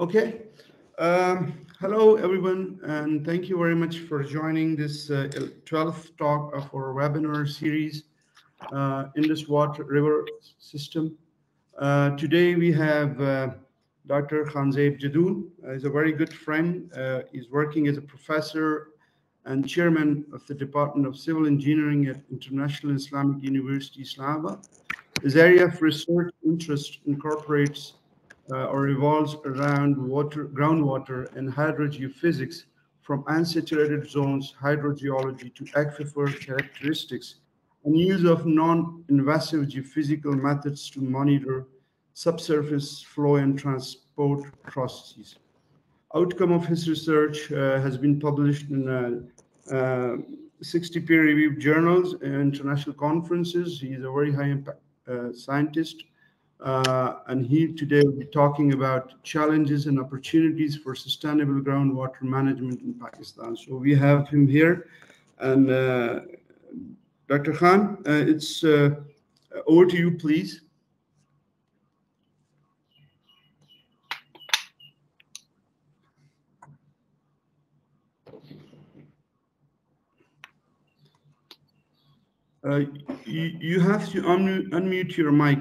Okay. Um, hello, everyone, and thank you very much for joining this uh, 12th talk of our webinar series, uh, Indus Water River System. Uh, today we have uh, Dr. Khan Zaib Jadoon. Uh, he's a very good friend. Uh, he's working as a professor and chairman of the Department of Civil Engineering at International Islamic University, Islamabad. His area of research interest incorporates uh, or revolves around water, groundwater and hydrogeophysics from unsaturated zones hydrogeology to aquifer characteristics and use of non-invasive geophysical methods to monitor subsurface flow and transport processes. Outcome of his research uh, has been published in uh, uh 60 peer-reviewed journals and international conferences. He is a very high impact uh, scientist uh, and he today will be talking about challenges and opportunities for sustainable groundwater management in Pakistan. So we have him here. And uh, Dr. Khan, uh, it's uh, over to you, please. Uh, you, you have to un unmute your mic.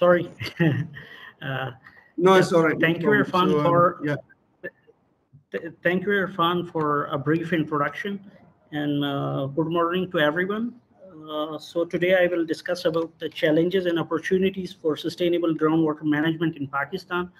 Sorry. uh, no, it's all right. Thank no you, Irfan, so, um, for yeah. Th thank you, Irfan, for a brief introduction, and uh, good morning to everyone. Uh, so today I will discuss about the challenges and opportunities for sustainable groundwater management in Pakistan.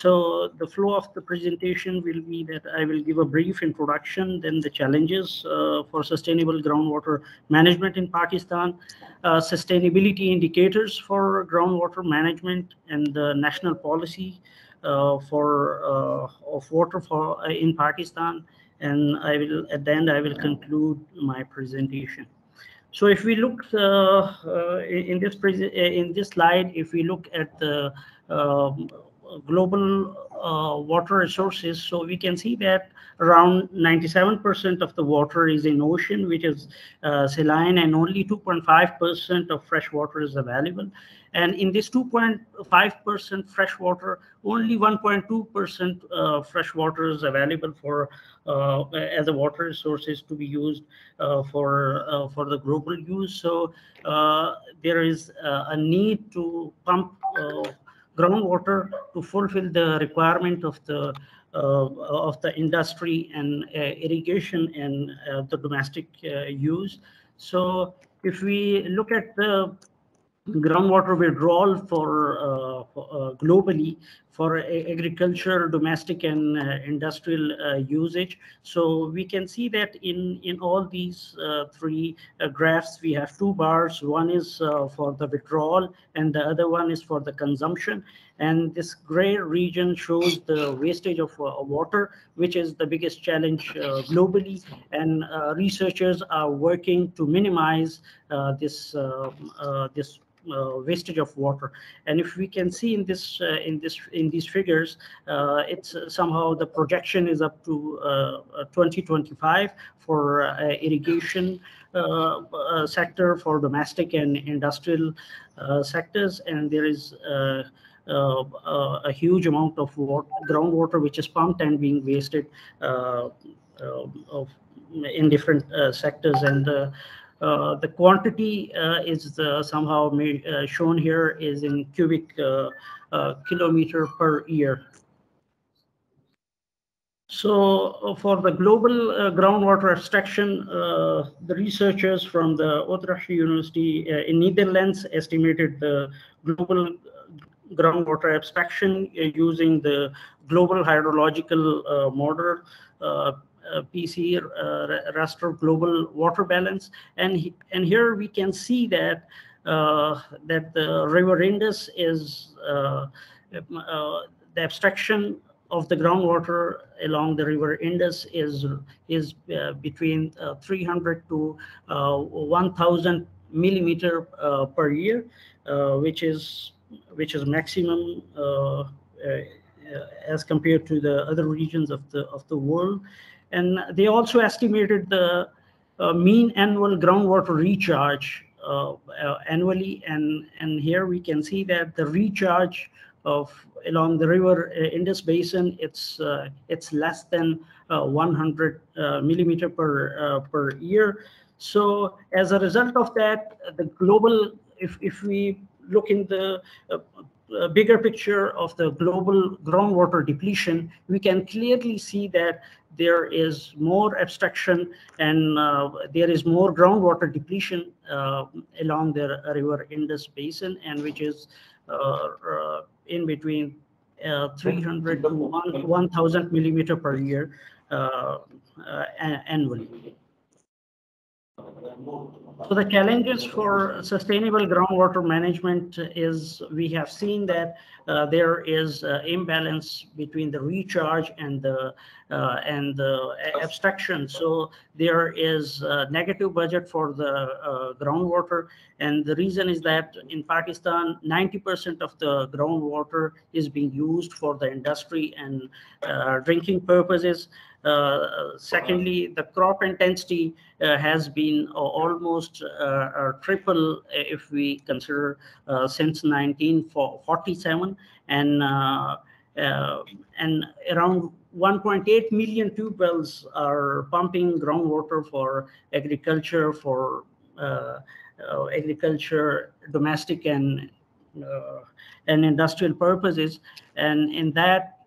So the flow of the presentation will be that I will give a brief introduction, then the challenges uh, for sustainable groundwater management in Pakistan, uh, sustainability indicators for groundwater management and the national policy uh, for uh, of water for uh, in Pakistan. And I will at the end I will conclude my presentation. So if we look uh, in this in this slide, if we look at the um, global uh, water resources. So we can see that around 97% of the water is in ocean, which is uh, saline, and only 2.5% of fresh water is available. And in this 2.5% fresh water, only 1.2% uh, fresh water is available for uh, as a water resources to be used uh, for uh, for the global use. So there is a need to pump groundwater to fulfill the requirement of the uh, of the industry and uh, irrigation and uh, the domestic use. So if we look at the groundwater withdrawal for, uh, for uh, globally for agriculture, domestic and uh, industrial usage. So we can see that in, in all these three graphs, we have two bars. One is for the withdrawal and the other one is for the consumption. And this gray region shows the wastage of uh, water, which is the biggest challenge uh, globally. And uh, researchers are working to minimize this, this uh, wastage of water. And if we can see in this uh, in this in these figures uh, it's somehow the projection is up to 2025 for irrigation sector for domestic and industrial sectors. And there is uh, uh, a huge amount of water, groundwater which is pumped and being wasted uh, of, in different sectors. And uh, the quantity uh, is uh, somehow shown here is in cubic kilometer per year. So for the global uh, groundwater abstraction, uh, the researchers from the Utrecht University uh, in Netherlands estimated the global groundwater abstraction using the global hydrological model uh, PC uh, raster global water balance. And, he, and here we can see that uh, that the river Indus is the abstraction of the groundwater along the river Indus is is uh, between uh, 300 to uh, 1,000 millimeter per year, which is which is maximum as compared to the other regions of the of the world And they also estimated the uh, mean annual groundwater recharge uh, uh, annually. And, and here we can see that the recharge of along the river Indus Basin, it's, it's less than 100 millimeter per, per year. So as a result of that, the global, if, if we look in the uh, uh, bigger picture of the global groundwater depletion, we can clearly see that there is more abstraction and uh, there is more groundwater depletion uh, along the river Indus basin and which is uh, uh, in between 300 to 1000 millimeter per year annually. So the challenges for sustainable groundwater management is we have seen that uh, there is uh, imbalance between the recharge and the uh, and the abstraction. So there is negative budget for the uh, groundwater, and the reason is that in Pakistan, 90% of the groundwater is being used for the industry and uh, drinking purposes. Uh, secondly, the crop intensity uh, has been almost uh, triple if we consider since 1947, and and around 1.8 million tube wells are pumping groundwater for agriculture, for uh, uh, agriculture, domestic and uh, and industrial purposes. And in that,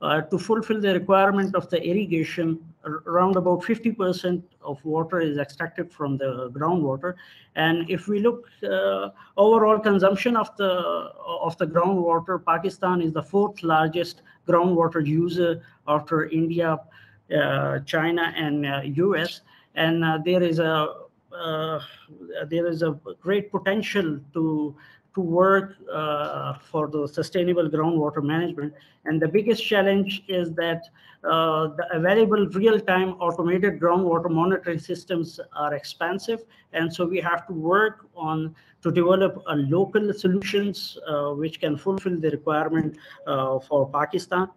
uh, to fulfill the requirement of the irrigation, around about 50% of water is extracted from the groundwater. And if we look uh, overall consumption of the of the groundwater, Pakistan is the fourth largest groundwater user after India, uh, China, and US. Uh, and uh, there is a there is a great potential to to work uh, for the sustainable groundwater management. And the biggest challenge is that uh, the available real-time automated groundwater monitoring systems are expensive. And so we have to work on to develop a local solutions uh, which can fulfill the requirement uh, for Pakistan.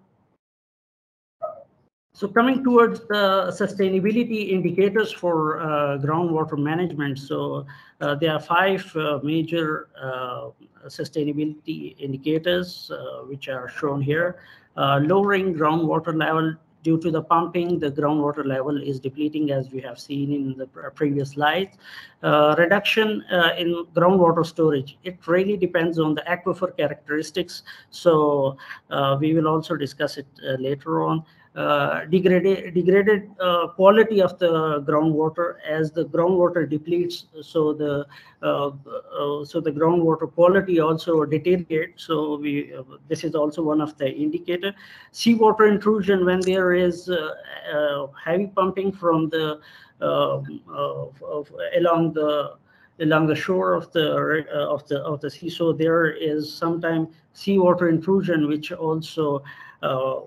So coming towards the sustainability indicators for uh, groundwater management, so uh, there are five uh, major uh, sustainability indicators uh, which are shown here. Uh, lowering groundwater level due to the pumping, the groundwater level is depleting as we have seen in the previous slides. reduction in groundwater storage, it really depends on the aquifer characteristics. So we will also discuss it later on. Uh, degraded degraded uh, quality of the groundwater. As the groundwater depletes so the uh, so the groundwater quality also deteriorates. So we this is also one of the indicator. Seawater intrusion when there is heavy pumping from the um, of, of, along the along the shore of the uh, of the of the sea. So there is sometimes seawater intrusion, which also uh,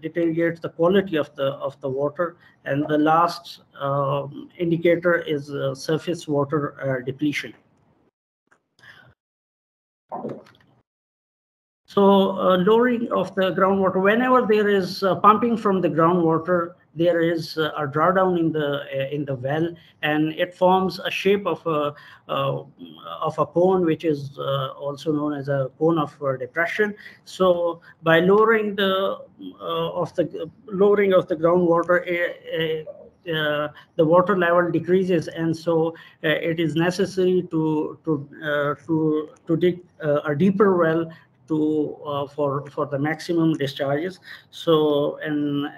deteriorates the quality of the of the water. And the last um, indicator is uh, surface water uh, depletion. So uh, lowering of the groundwater, whenever there is uh, pumping from the groundwater, there is a drawdown in the uh, in the well and it forms a shape of a of a cone which is uh, also known as a cone of uh, depression. So by lowering the uh, of the lowering of the groundwater uh, the water level decreases and so uh, it is necessary to to uh, to to dig a deeper well to for for the maximum discharges. So and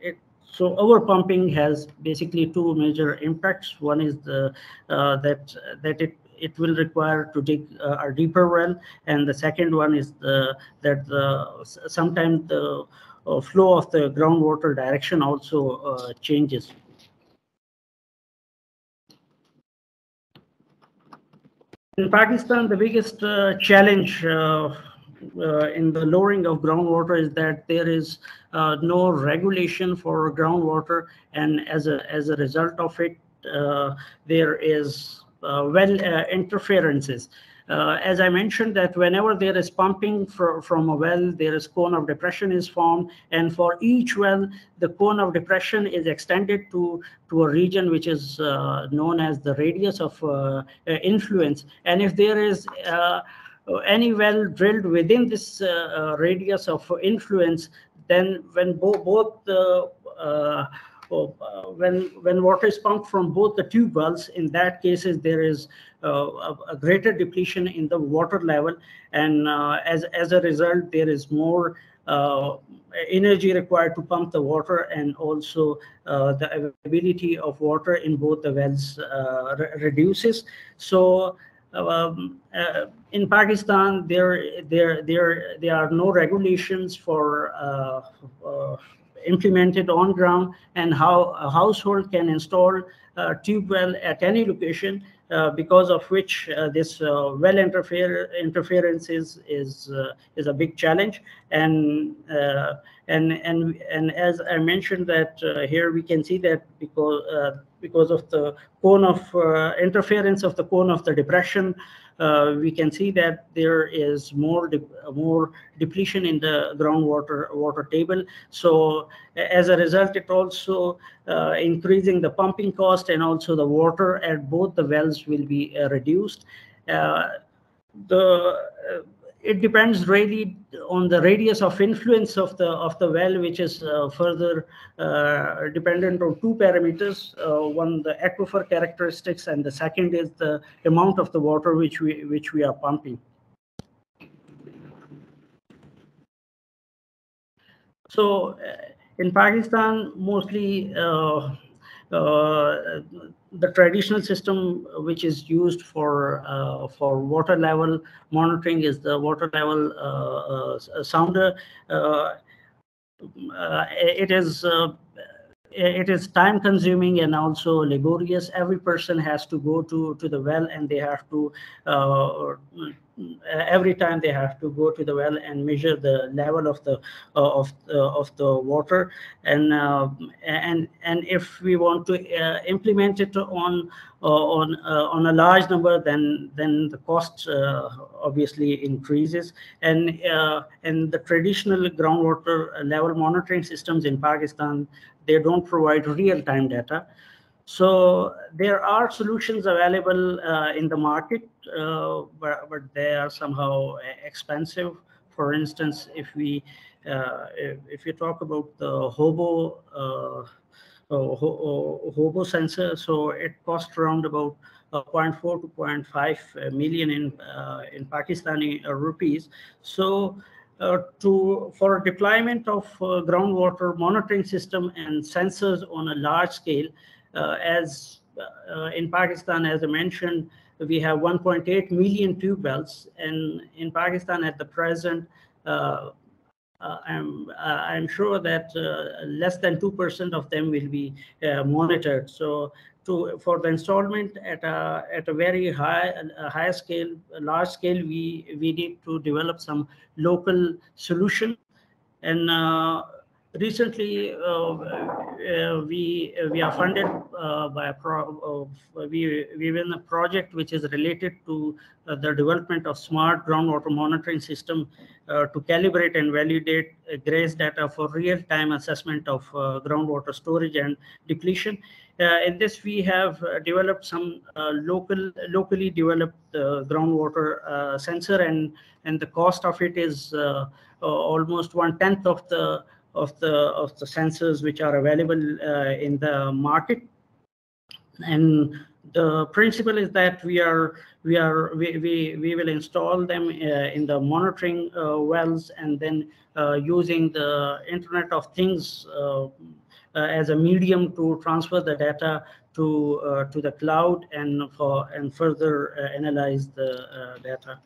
it so our pumping has basically two major impacts. One is the uh, that that it it will require to dig uh, a deeper well, and the second one is the that the sometimes the uh, flow of the groundwater direction also uh, changes. In Pakistan, the biggest uh, challenge uh, uh, in the lowering of groundwater is that there is uh, no regulation for groundwater, and as a as a result of it, uh, there is well interferences. uh, as I mentioned that whenever there is pumping for, from a well, there is cone of depression is formed. And for each well, the cone of depression is extended to, to a region which is uh, known as the radius of uh, uh influence. And if there is uh, any well drilled within this uh, radius of influence, then when bo both the uh, when when water is pumped from both the tube wells, in that cases there is uh, a, a, greater depletion in the water level, and uh, as as a result, there is more energy required to pump the water, and also the availability of water in both the wells re reduces. So. Um, uh, in Pakistan, there there there there are no regulations for uh, uh, implemented on ground and how a household can install a tube well at any location uh, because of which uh, this uh, well interfere, interference is is uh, is a big challenge. And uh, and and and as I mentioned that uh, here we can see that because because of the cone of interference of the cone of the depression uh, we can see that there is more de more depletion in the groundwater water table. So as a result, it also uh, increasing the pumping cost and also the water at both the wells will be uh, reduced. Uh, the uh, it depends really on the radius of influence of the of the well, which is uh, further uh, dependent on two parameters. Uh, one, the aquifer characteristics, and the second is the amount of the water which we which we are pumping. So, uh, in Pakistan, mostly uh, uh, the traditional system which is used for uh, for water level monitoring is the water level uh, sounder. it is it is time consuming and also laborious every person has to go to to the well and they have to uh, every time they have to go to the well and measure the level of the uh, of uh, of the water. And uh, and and if we want to uh, implement it on uh, on on a large number then then the cost obviously increases. And and the traditional groundwater level monitoring systems in Pakistan they don't provide real-time data so there are solutions available uh, in the market, uh, but, but they are somehow expensive. For instance, if we uh, if, if, you talk about the Hobo uh, uh, Hobo sensor, so it costs around about uh, 0.4 to 0.5 million in in Pakistani rupees. So uh, to for deployment of uh, groundwater monitoring system and sensors on a large scale, uh, as uh, in Pakistan, as I mentioned, we have 1.8 million tube wells, and in Pakistan at the present, uh, uh, I'm uh, I'm sure that uh, less than two percent of them will be monitored. So to for the installment at a at a very high a high scale, large scale, we we need to develop some local solution, and recently uh, uh, we we are funded uh, by a pro uh, we we win a project which is related to uh, the development of smart groundwater monitoring system uh, to calibrate and validate GRACE data for real-time assessment of groundwater storage and depletion. In this, we have developed some local, locally developed groundwater sensor, and and the cost of it is almost one tenth of the of the of the sensors which are available uh, in the market. And the principle is that we are we are we we, we will install them uh, in the monitoring uh, wells and then uh, using the internet of things uh, uh, as a medium to transfer the data to to the cloud and for and further analyze the data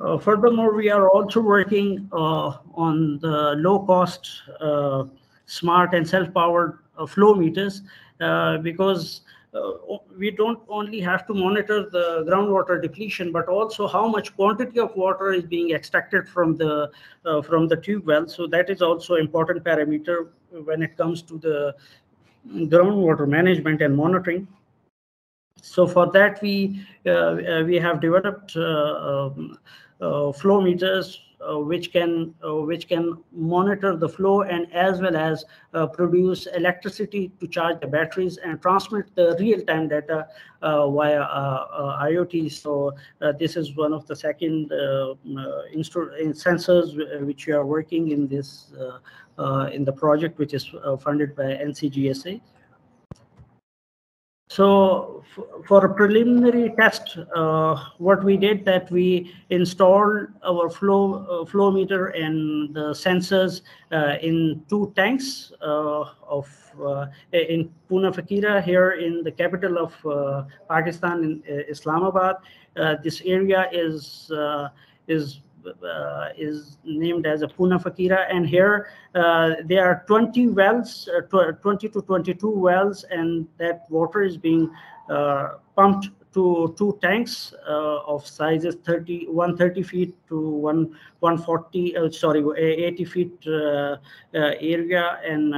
uh, furthermore, we are also working uh, on the low-cost, uh, smart and self-powered uh, flow meters uh, because uh, we don't only have to monitor the groundwater depletion, but also how much quantity of water is being extracted from the from the tube well. So that is also important parameter when it comes to the groundwater management and monitoring. So for that, we we have developed um, Uh, flow meters uh, which can uh, which can monitor the flow and as well as uh, produce electricity to charge the batteries and transmit the real-time data uh, via uh, IoT. So this is one of the second sensors which we are working in this in the project which is funded by NCGSA. So for a preliminary test, uh, what we did that we installed our flow uh, flow meter and the sensors uh, in two tanks uh, of uh, in Puna Fakira here in the capital of uh, Pakistan in Islamabad. this area is is is named as a Puna Fakira. And here uh, there are 20 wells, uh, 20 to 22 wells, and that water is being pumped to two tanks uh, of sizes 30 130 feet to 1 140 uh, sorry 80 feet uh, area and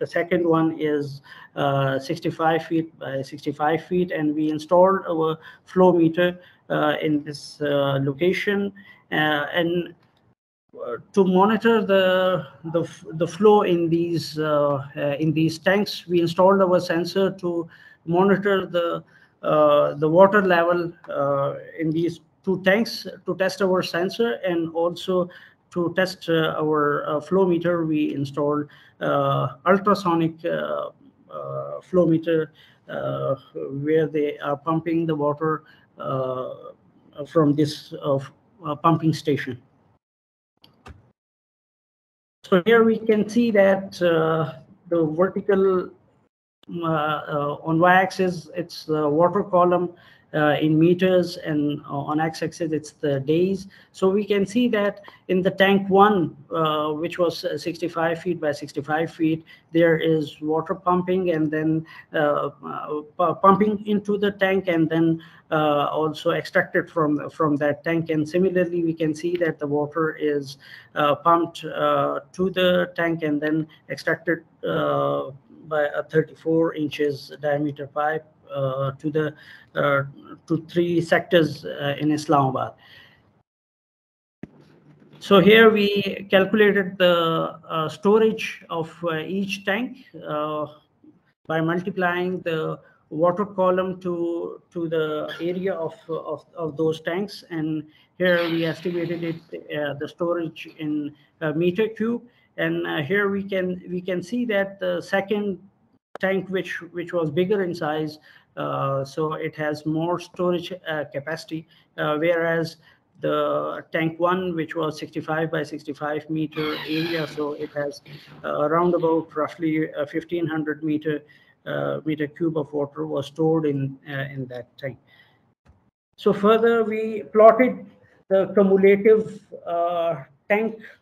the second one is 65 feet by 65 feet and we installed our flow meter uh, in this uh, location uh, and to monitor the the the flow in these uh, uh, in these tanks we installed our sensor to monitor the uh, the water level in these two tanks to test our sensor and also to test uh, our uh, flow meter we installed uh, ultrasonic flow meter where they are pumping the water uh, from this uh, pumping station. So here we can see that uh, the vertical on y-axis, it's the water column uh, in meters and uh, on x-axis it's the days. So we can see that in the tank one, uh, which was 65 feet by 65 feet, there is water pumping and then uh, uh, pumping into the tank and then uh, also extracted from from that tank. And similarly, we can see that the water is pumped to the tank and then extracted by a 34 inches diameter pipe to the uh, to three sectors uh, in Islamabad. So here we calculated the storage of each tank by multiplying the water column to to the area of of, of those tanks and here we estimated it uh, the storage in meter cube and uh, here we can we can see that the second tank which which was bigger in size uh, so it has more storage uh, capacity, uh, whereas the tank one, which was 65 by 65 meter area, so it has around about roughly 1500 meter meter cube of water was stored in in that tank. So further, we plotted the cumulative uh, tank uh,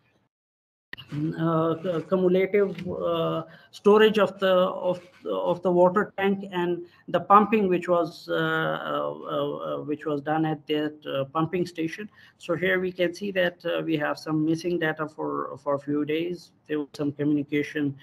Uh, cumulative uh, storage of the of of the water tank and the pumping which was uh, uh, uh which was done at that pumping station. So here we can see that we have some missing data for for a few days. There was some communication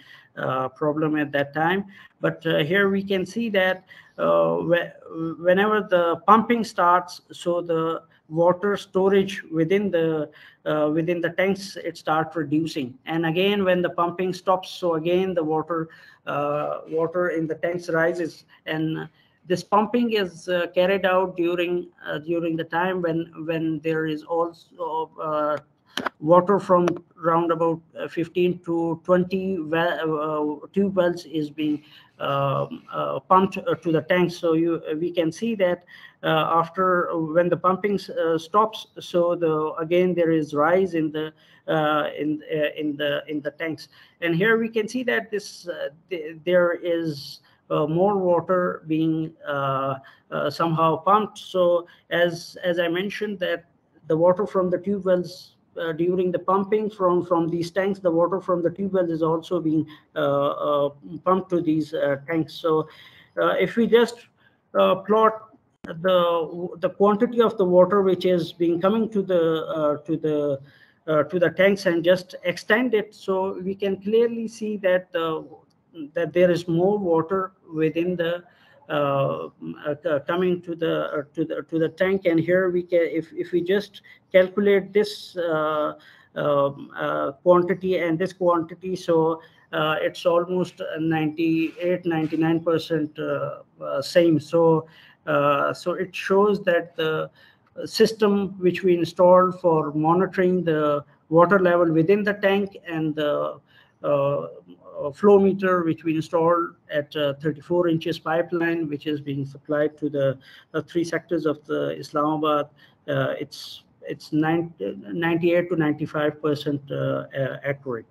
problem at that time, but here we can see that whenever the pumping starts, so the water storage within the uh, within the tanks it starts reducing. And again when the pumping stops so again the water uh, water in the tanks rises. And this pumping is uh, carried out during uh, during the time when when there is also uh, water from around about uh, 15 to 20 well, uh, tube wells is being um, uh, pumped to the tank. So you we can see that after when the pumping stops, so the again there is rise in the in in the in the tanks. And here we can see that this th there is uh, more water being uh, uh, somehow pumped. So as as I mentioned that the water from the tube wells uh, during the pumping from from these tanks the water from the tube wells is also being uh, uh, pumped to these tanks. So if we just plot the the quantity of the water which is being coming to the to the uh, to the tanks and just extend it so we can clearly see that uh, that there is more water within the uh, uh, coming to the to the to the tank. And here we can if if we just calculate this um, quantity and this quantity so uh, it's almost 98 99 percent uh, uh, same. So so it shows that the system which we installed for monitoring the water level within the tank and the flow meter which we installed at uh, 34 inches pipeline which is being supplied to the uh, three sectors of the Islamabad uh, it's it's 90, 98 to 95 percent accurate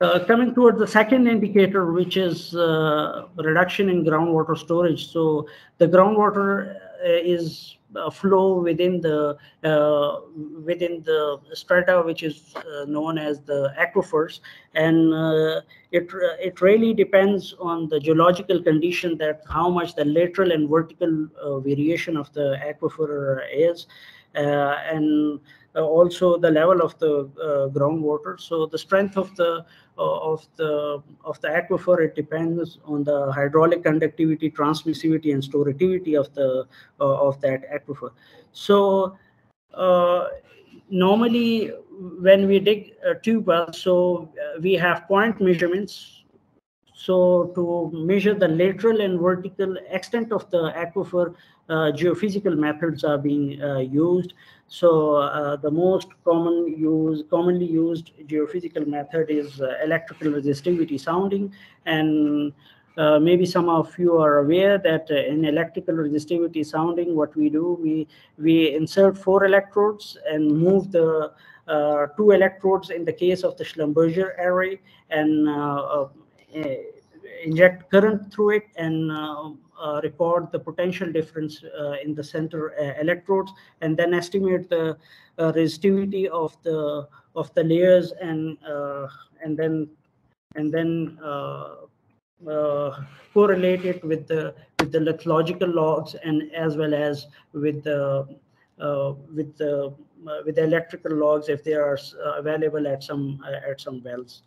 uh, coming towards the second indicator, which is uh, reduction in groundwater storage. So the groundwater is flow within the uh, within the strata, which is uh, known as the aquifers, and uh, it it really depends on the geological condition that how much the lateral and vertical variation of the aquifer is, and also the level of the groundwater. So the strength of the of the of the aquifer it depends on the hydraulic conductivity transmissivity and storativity of the uh, of that aquifer. So uh, normally when we dig a tube well so uh, we have point measurements. So to measure the lateral and vertical extent of the aquifer uh, geophysical methods are being uh, used so uh, the most common use, commonly used geophysical method is uh, electrical resistivity sounding. And uh, maybe some of you are aware that uh, in electrical resistivity sounding, what we do, we, we insert four electrodes and move the uh, two electrodes in the case of the Schlumberger array and uh, inject current through it and record the potential difference uh, in the center uh, electrodes and then estimate the resistivity of the of the layers and and then and then uh, correlate it with the with the lithological logs and as well as with the uh, with the uh, with the electrical logs if they are available at some at some wells.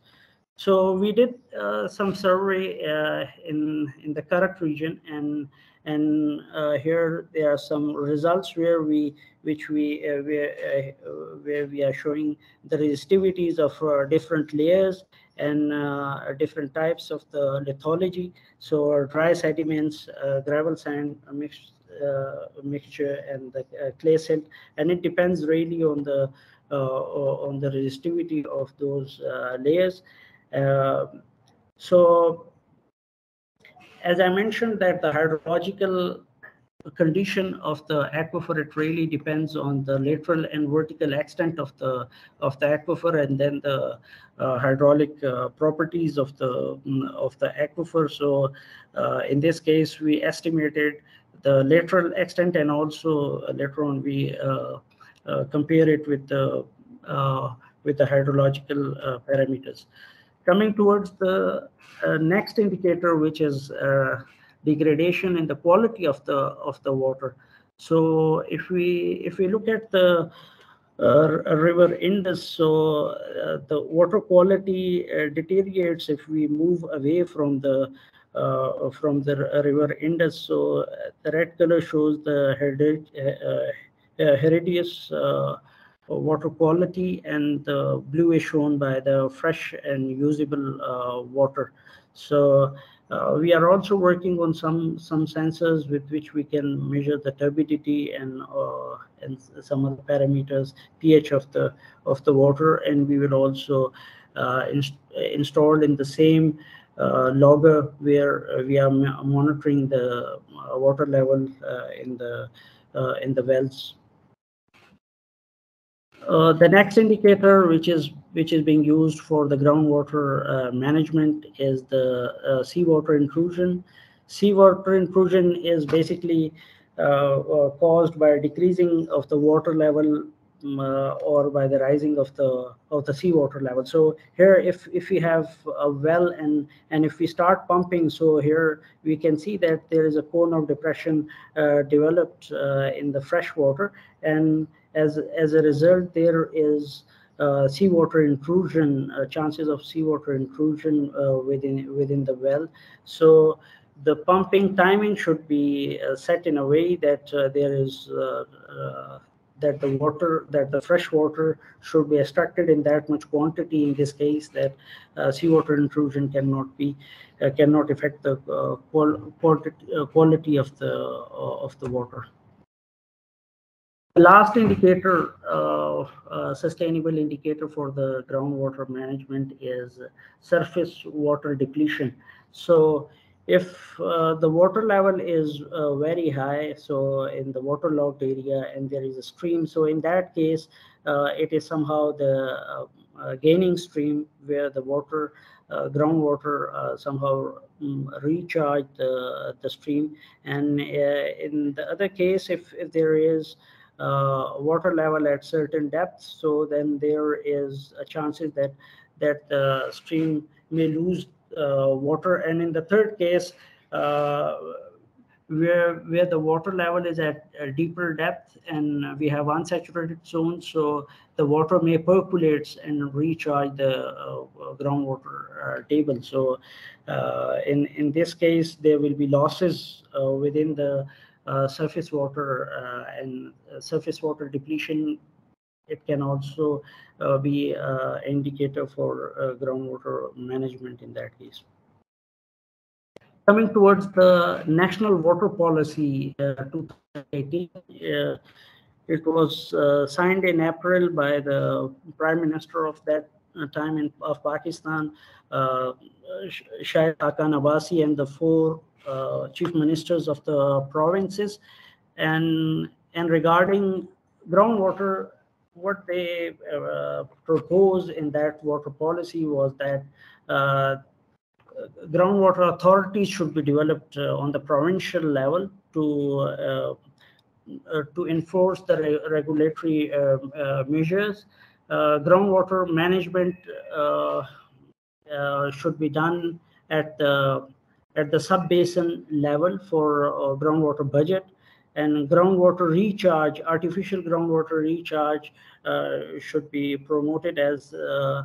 So we did uh, some survey uh, in in the Karak region, and and uh, here there are some results where we which we uh, where, uh, where we are showing the resistivities of uh, different layers and different types of the lithology. So dry sediments, gravel sand mixture, and the clay silt, and it depends really on the on the resistivity of those layers so as I mentioned that the hydrological condition of the aquifer it really depends on the lateral and vertical extent of the of the aquifer and then the uh, hydraulic uh, properties of the mm, of the aquifer. So uh, in this case we estimated the lateral extent and also later on we uh, uh, compare it with the with the hydrological parameters coming towards the uh, next indicator, which is uh, degradation in the quality of the of the water. So if we if we look at the uh, river Indus, so uh, the water quality uh, deteriorates if we move away from the uh, from the river Indus. So the red color shows the Herodias water quality and the blue is shown by the fresh and usable uh, water. So uh, we are also working on some some sensors with which we can measure the turbidity and uh, and some of the parameters pH of the of the water and we will also uh, inst install in the same uh, logger where we are monitoring the uh, water level in the in the wells uh, the next indicator, which is which is being used for the groundwater uh, management, is the uh, seawater intrusion. Seawater intrusion is basically uh, uh, caused by decreasing of the water level um, or by the rising of the of the seawater level. So here, if if we have a well and and if we start pumping, so here we can see that there is a cone of depression developed in the fresh water and as as a result, there is uh, seawater intrusion, uh, chances of seawater intrusion uh, within within the well. So the pumping timing should be uh, set in a way that uh, there is uh, that the water that the fresh water should be extracted in that much quantity in this case that seawater intrusion cannot be cannot affect the qual quality, quality of the of the water last indicator, uh, uh, sustainable indicator for the groundwater management is surface water depletion. So if uh, the water level is uh, very high, so in the waterlogged area and there is a stream, so in that case, uh, it is somehow the uh, gaining stream where the water, groundwater somehow um, recharge the, the stream. And in the other case, if, if there is uh, water level at certain depths. So then there is a chances that that the stream may lose uh, water. And in the third case, uh, where where the water level is at a deeper depth and we have unsaturated zones, so the water may percolate and recharge the uh, groundwater uh, table. So uh, in in this case, there will be losses within the surface water uh, and uh, surface water depletion it can also uh, be uh, indicator for uh, groundwater management in that case. Coming towards the national water policy 2018, it was signed in April by the prime minister of that time in, of Pakistan, uh, Shahid Khaqan Abbasi, and the four uh, chief ministers of the provinces and and regarding groundwater what they uh, proposed in that water policy was that uh, groundwater authorities should be developed uh, on the provincial level to uh, uh, to enforce the re regulatory measures. groundwater management should be done at the at the sub-basin level for uh, groundwater budget and groundwater recharge, artificial groundwater recharge uh, should be promoted as uh,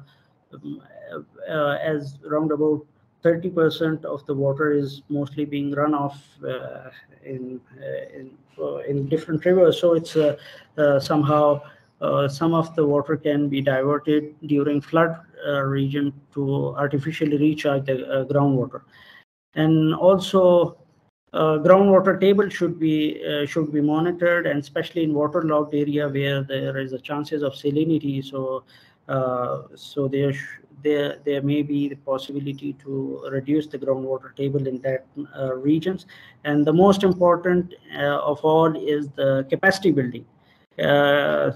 um, uh, as around about 30% of the water is mostly being run off uh, in uh, in, in different rivers. So it's somehow some of the water can be diverted during flood region to artificially recharge the groundwater and also uh, groundwater table should be uh, should be monitored and especially in waterlogged area where there is a chances of salinity. So uh, so there there there may be the possibility to reduce the groundwater table in that uh, regions. And the most important uh, of all is the capacity building. Uh,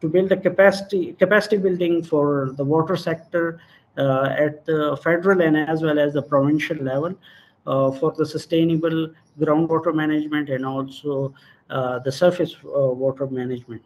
to build the capacity capacity building for the water sector at the federal and as well as the provincial level uh, for the sustainable groundwater management and also uh, the surface water management.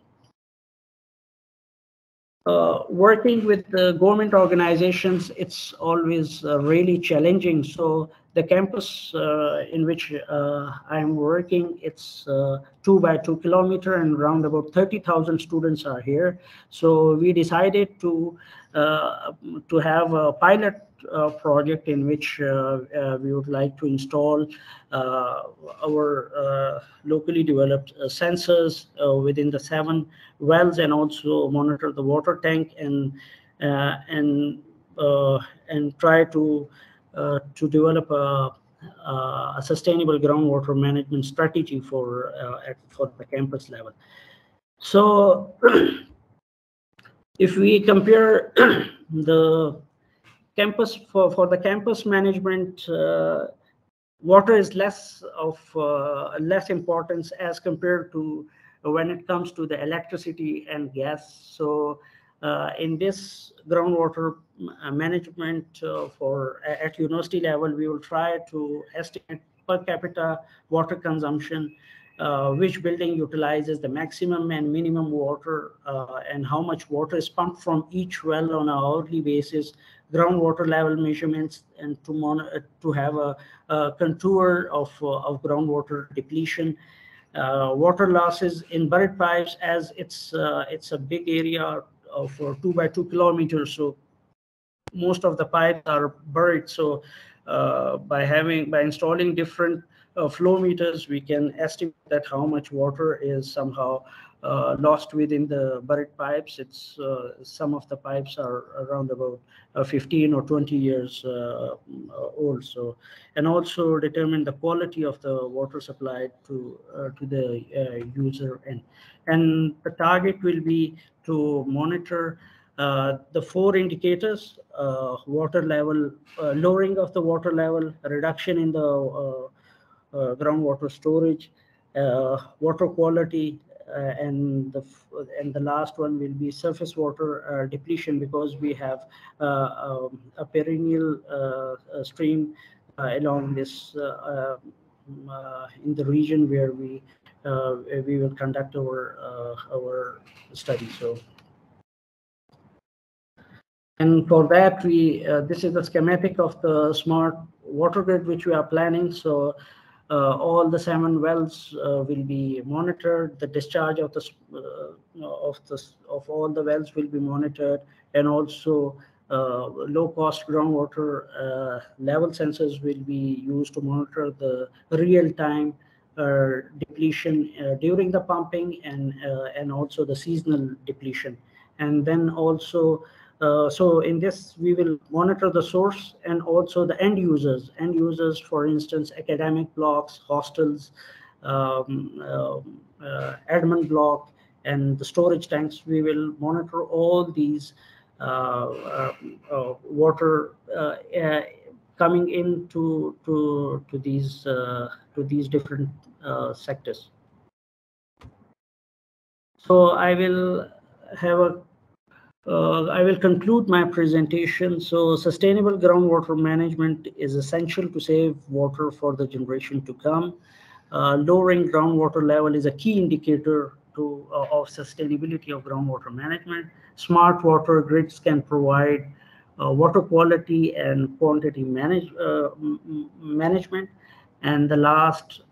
Uh, working with the government organizations, it's always uh, really challenging. So the campus uh, in which uh, I'm working, it's uh, two by two kilometer and around about 30,000 students are here. So we decided to uh, to have a pilot uh, project in which uh, uh, we would like to install our locally developed sensors within the seven wells and also monitor the water tank and and and try to to develop a a sustainable groundwater management strategy for uh, at, for the campus level. So, if we compare the campus for, for the campus management, uh, water is less of uh, less importance as compared to when it comes to the electricity and gas. So in this groundwater uh, management uh, for at university level, we will try to estimate per capita water consumption uh, which building utilizes the maximum and minimum water uh, and how much water is pumped from each well on an hourly basis, groundwater level measurements, and to, to have a, a contour of, uh, of groundwater depletion. Uh, water losses in buried pipes as it's uh, it's a big area of two by two kilometers. So most of the pipes are buried. So uh, by having by installing different uh, flow meters, we can estimate that how much water is somehow uh, lost within the buried pipes. It's uh, some of the pipes are around about uh, 15 or 20 years uh, old. So, and also determine the quality of the water supplied to to the user and and the target will be to monitor uh, the four indicators, uh, water level, uh, lowering of the water level, reduction in the groundwater storage, water quality, and the and the last one will be surface water uh, depletion because we have uh, um, a perennial stream along this in the region where we we will conduct our our study. So. And for that, we uh, this is the schematic of the smart water grid which we are planning. So uh, all the salmon wells uh, will be monitored. The discharge of the uh, of the of all the wells will be monitored, and also uh, low-cost groundwater uh, level sensors will be used to monitor the real-time uh, depletion during the pumping and and also the seasonal depletion, and then also uh, so in this, we will monitor the source and also the end users. End users, for instance, academic blocks, hostels, um, um uh, admin block, and the storage tanks. We will monitor all these uh, uh, uh water coming into to to these to these different sectors. So I will have a uh, I will conclude my presentation. So sustainable groundwater management is essential to save water for the generation to come. Uh, lowering groundwater level is a key indicator to, uh, of sustainability of groundwater management. Smart water grids can provide uh, water quality and quantity manage, uh, management. And the last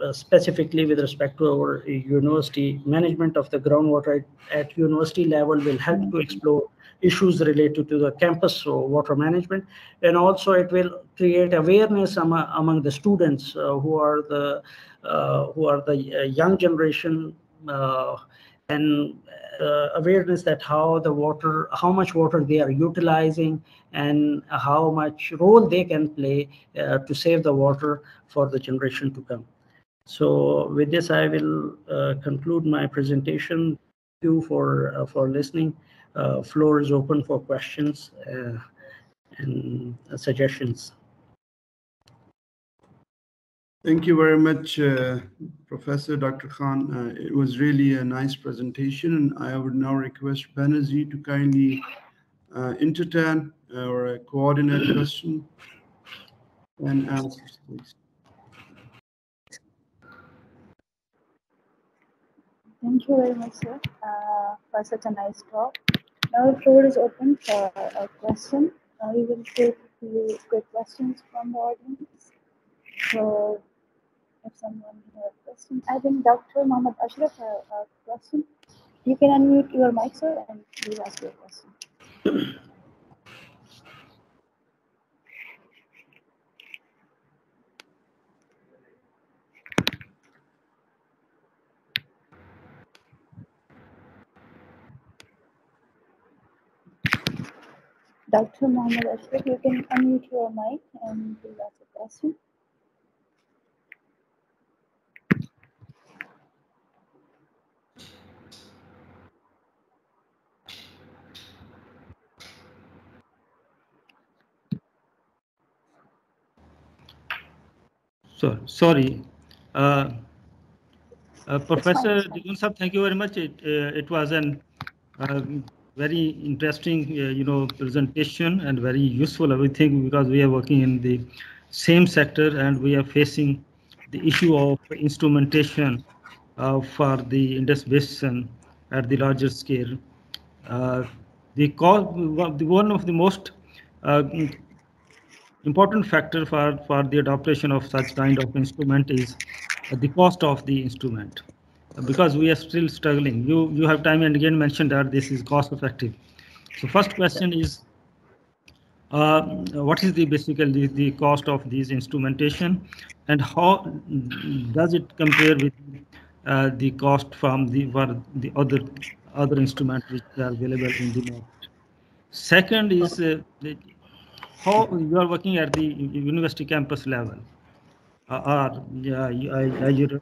uh, specifically with respect to our university management of the groundwater at, university level will help to explore issues related to the campus water management. And also it will create awareness among, among the students uh, who are the uh, who are the uh, young generation uh, and awareness that how the water how much water they are utilizing and how much role they can play to save the water for the generation to come so with this, I will uh, conclude my presentation. Thank you for, uh, for listening. Uh, floor is open for questions uh, and suggestions. Thank you very much, uh, Professor Dr. Khan. Uh, it was really a nice presentation, and I would now request Benazir to kindly entertain or coordinate question and answers, please. Thank you very much, sir, uh, for such a nice talk. Now the floor is open for a question. Uh, we will take a few quick questions from the audience. So, if someone has a question, I think Dr. Mohammed Ashraf has a question. You can unmute your mic, sir, and please ask your question. Dr. Mohammed Ashraf, you can unmute your mic and please ask a question. So, sorry. Uh, uh, Professor Jadoon thank you very much. It, uh, it was an uh, very interesting, uh, you know, presentation and very useful everything because we are working in the same sector and we are facing the issue of instrumentation uh, for the Indus Basin at the larger scale. Uh, the cause, one of the most uh, important factor for, for the adoption of such kind of instrument is the cost of the instrument because we are still struggling. You you have time and again mentioned that this is cost effective. So first question is, uh, what is the basically the the cost of these instrumentation and how does it compare with uh, the cost from the the other other instruments which are available in the market. Second is uh, how you are working at the university campus level. Uh, uh, yeah, I, you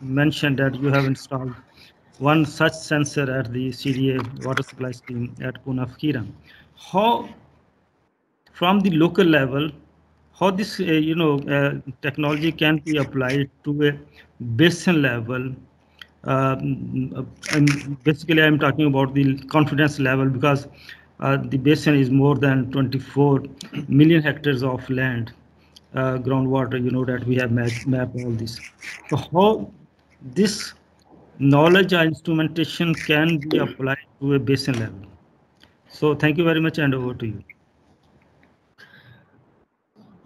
mentioned that you have installed one such sensor at the CDA water supply scheme at Pune Kiran. How, from the local level, how this uh, you know uh, technology can be applied to a basin level um, and basically I'm talking about the confidence level because uh, the basin is more than 24 million hectares of land, uh, groundwater, you know that we have mapped, mapped all this. So how this knowledge and instrumentation can be applied to a basin level. So thank you very much and over to you.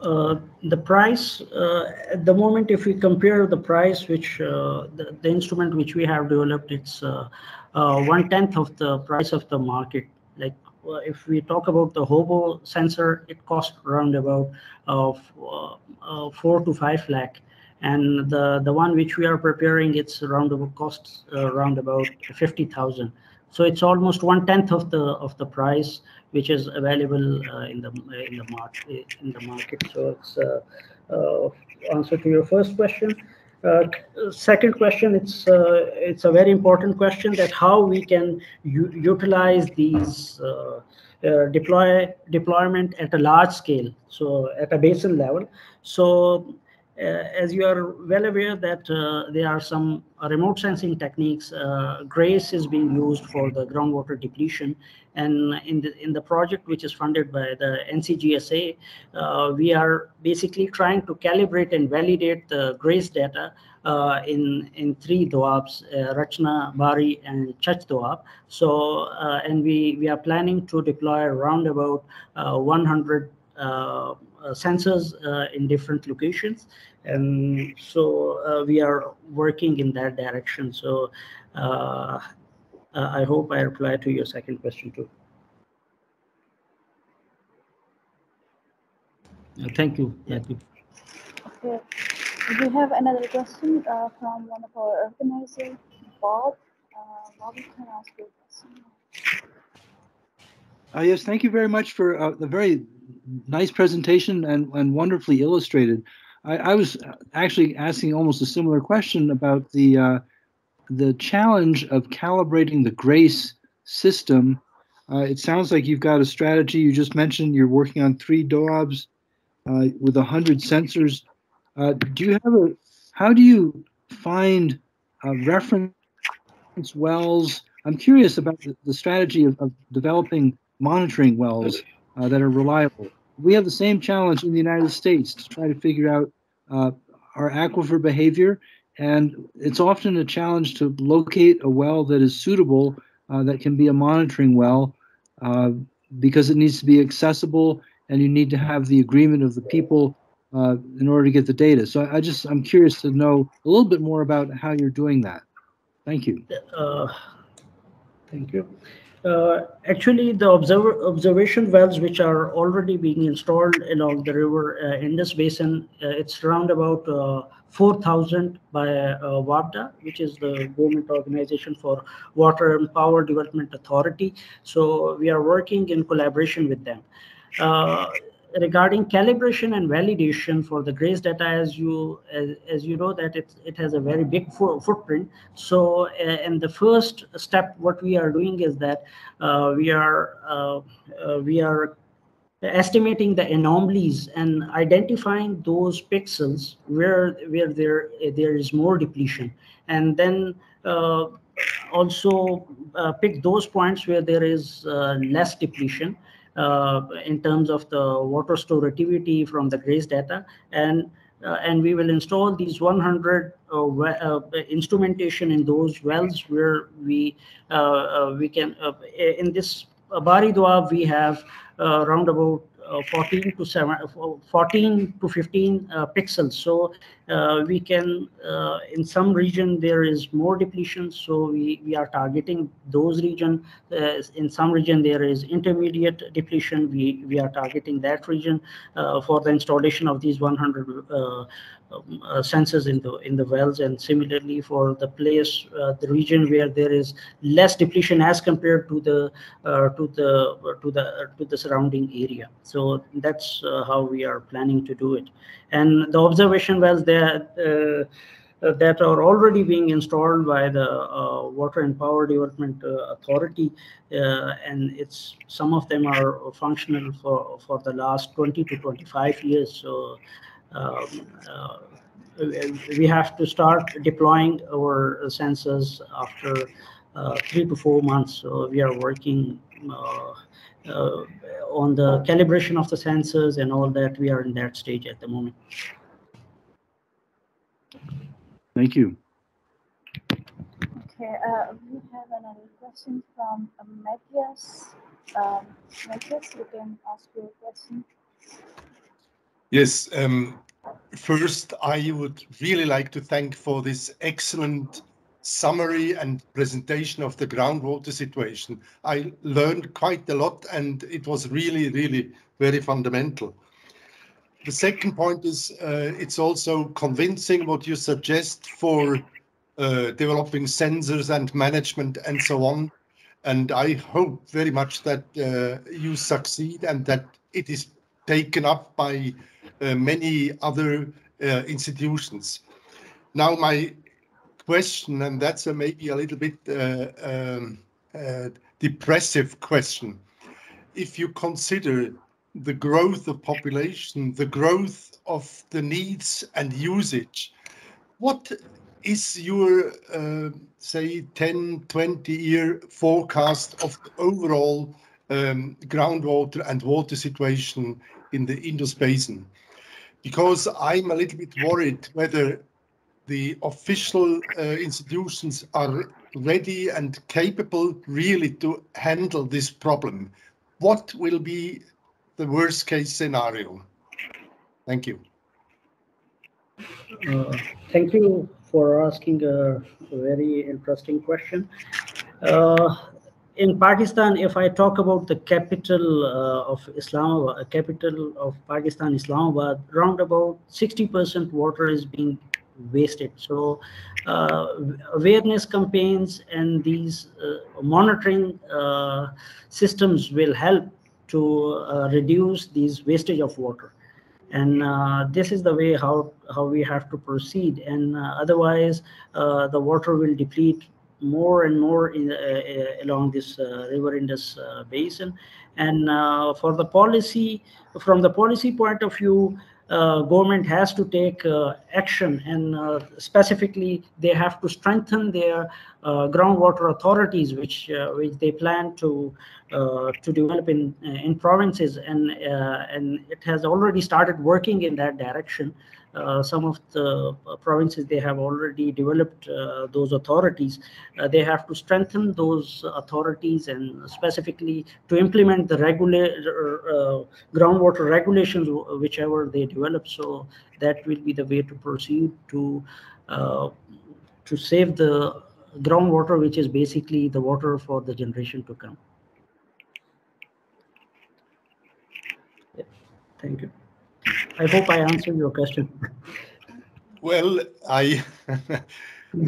Uh, the price uh, at the moment, if we compare the price which uh, the, the, instrument which we have developed, it's uh, uh, one tenth of the price of the market. Like if we talk about the Hobo sensor, it costs around about four to five lakh, and the the one which we are preparing, it's around about costs around about fifty thousand. So it's almost one tenth of the of the price which is available uh, in the in the market in the market. So it's uh, uh, answer to your first question. Uh, second question, it's uh, it's a very important question that how we can utilize these uh, deploy deployment at a large scale, so at a basin level. So uh, as you are well aware that uh, there are some remote sensing techniques. Uh, GRACE is being used for the groundwater depletion. And in the, in the project, which is funded by the NCGSA, uh, we are basically trying to calibrate and validate the GRACE data uh, in, in three doabs, uh, Rachna, Bari, and Chaj doab. So, and we, we are planning to deploy around about 100 uh, sensors uh, in different locations. And so uh, we are working in that direction. So I hope I reply to your second question too. Thank you. Thank you. Okay. We have another question uh, from one of our organizers, Bob. Uh, Bob, you can ask your question. Uh, yes, thank you very much for uh, the very nice presentation and, and wonderfully illustrated. I, I, was actually asking almost a similar question about the uh, the challenge of calibrating the GRACE system. Uh, it sounds like you've got a strategy. You just mentioned you're working on three DOABs uh, with 100 sensors. Uh, do you have a, how do you find reference wells? I'm curious about the, the strategy of, of developing monitoring wells uh, that are reliable. We have the same challenge in the United States to try to figure out uh, our aquifer behavior, and it's often a challenge to locate a well that is suitable uh, that can be a monitoring well uh, because it needs to be accessible and you need to have the agreement of the people uh, in order to get the data. So I just I'm curious to know a little bit more about how you're doing that. Thank you. Uh, thank you. Uh, actually, the observer, observation wells which are already being installed along the river uh, Indus Basin, uh, it's around about uh, 4,000 by uh, WAPDA, which is the government organization for Water and Power Development Authority. So we are working in collaboration with them. Regarding calibration and validation for the GRACE data, as you as, as you know that it, it has a very big fo footprint. So, uh, in the first step, what we are doing is that uh, we are uh, uh we are estimating the anomalies and identifying those pixels where where there there is more depletion, and then uh, also uh, pick those points where there is less depletion in terms of the water storativity from the GRACE data. And uh, and we will install these 100 uh, uh, instrumentation in those wells where we uh, uh, we can in this Bari Doab we have around about uh, 14 to 7 14 to 15 uh, pixels. So uh, we can uh, in some region there is more depletion so we we are targeting those region. Uh, in some region there is intermediate depletion we we are targeting that region for the installation of these 100 um, uh, sensors in the in the wells. And similarly for the place uh, the region where there is less depletion as compared to the uh, to the to the to the surrounding area. So that's uh, how we are planning to do it. And the observation wells that uh, that are already being installed by the uh, water and power development authority and it's some of them are functional for for the last 20 to 25 years. So um, uh, we have to start deploying our sensors after uh, three to four months. So we are working uh, uh, on the calibration of the sensors and all that. We are in that stage at the moment. Thank you. Okay, uh, we have another question from uh, Matthias. Um, Matthias, you can ask your question. Yes. Um, first, I would really like to thank for this excellent summary and presentation of the groundwater situation. I learned quite a lot, and it was really, really very fundamental. The second point is uh, it's also convincing what you suggest for uh, developing sensors and management and so on. And I hope very much that uh, you succeed and that it is taken up by many other uh, institutions. Now, my question, and that's a maybe a little bit uh, um, depressive question. If you consider the growth of population, the growth of the needs and usage, what is your, uh, say, 10, 20 year forecast of the overall um, groundwater and water situation in the Indus Basin? Because I'm a little bit worried whether the official uh, institutions are ready and capable really to handle this problem. What will be the worst case scenario? Thank you. Uh, thank you for asking a very interesting question. Uh, in Pakistan, if I talk about the capital uh, of Islamabad, uh, capital of Pakistan, Islamabad, around about 60% water is being wasted. So uh, awareness campaigns and these uh, monitoring uh, systems will help to uh, reduce these wastage of water. And this is the way how, how we have to proceed. And otherwise, the water will deplete more and more in, uh, uh, along this uh, river Indus basin. And for the policy, from the policy point of view, uh, government has to take uh, action and uh, specifically they have to strengthen their groundwater authorities which which they plan to to develop in in provinces and and it has already started working in that direction some of the uh, provinces they have already developed uh, those authorities. Uh, they have to strengthen those authorities and specifically to implement the regular uh, groundwater regulations whichever they develop. So that will be the way to proceed to to save the groundwater which is basically the water for the generation to come. Yeah. thank you I hope I answered your question. Well, I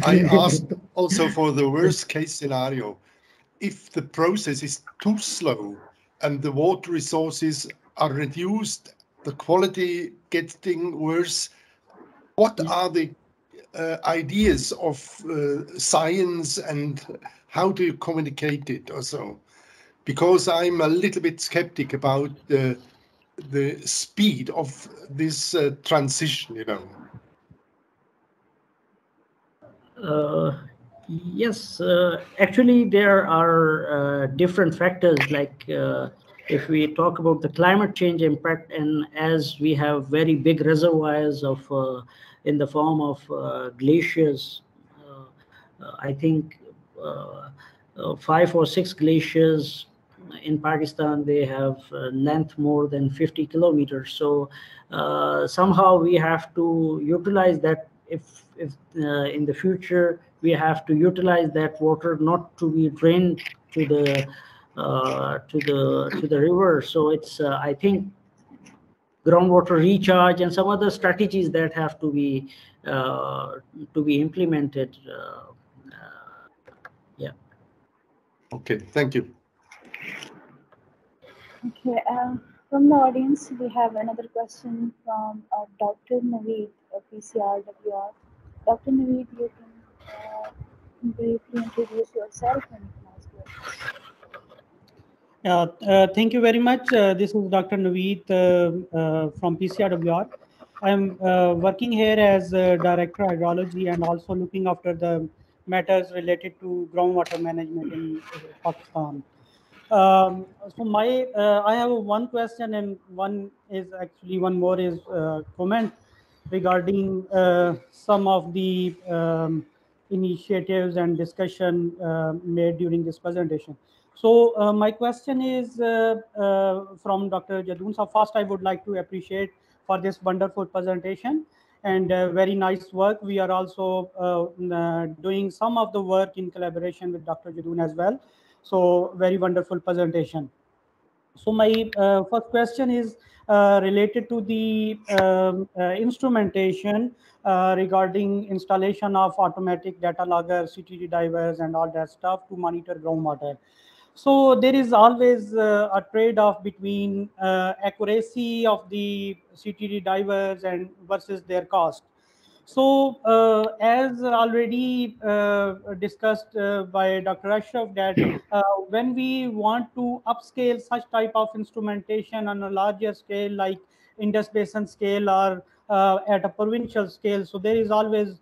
I asked also for the worst case scenario. If the process is too slow and the water resources are reduced, the quality getting worse, what are the uh, ideas of uh, science and how do you communicate it also? Because I'm a little bit skeptic about the the speed of this uh, transition, you know? Uh, yes, uh, actually, there are uh, different factors. Like uh, if we talk about the climate change impact, and as we have very big reservoirs of uh, in the form of glaciers, I think five or six glaciers in Pakistan, they have length more than 50 kilometers. So somehow we have to utilize that if, if in the future we have to utilize that water not to be drained to the uh, to the to the river. So it's uh, I think groundwater recharge and some other strategies that have to be uh, to be implemented. yeah. Okay. Thank you. Okay. Um, from the audience, we have another question from uh, Dr. Naveed of PCRWR. Dr. Naveed, you can uh, briefly introduce yourself and you can ask your question. Uh, uh, thank you very much. Uh, this is Dr. Naveed from PCRWR. I'm working here as Director of Hydrology and also looking after the matters related to groundwater management in Pakistan. Um, so my, uh, I have one question and one is actually one more is uh, comment regarding uh, some of the um, initiatives and discussion made during this presentation. So uh, my question is uh, uh, from Dr. Jadoon. So first, I would like to appreciate for this wonderful presentation and uh, very nice work. We are also uh, uh, doing some of the work in collaboration with Dr. Jadoon as well. So very wonderful presentation. So my first question is related to the um, instrumentation regarding installation of automatic data logger, CTD divers, and all that stuff to monitor groundwater. So there is always uh, a trade-off between uh, accuracy of the CTD divers and versus their cost. So uh, as already uh, discussed uh, by Dr. Ashraf that uh, when we want to upscale such type of instrumentation on a larger scale like Indus Basin scale or at a provincial scale, so there is always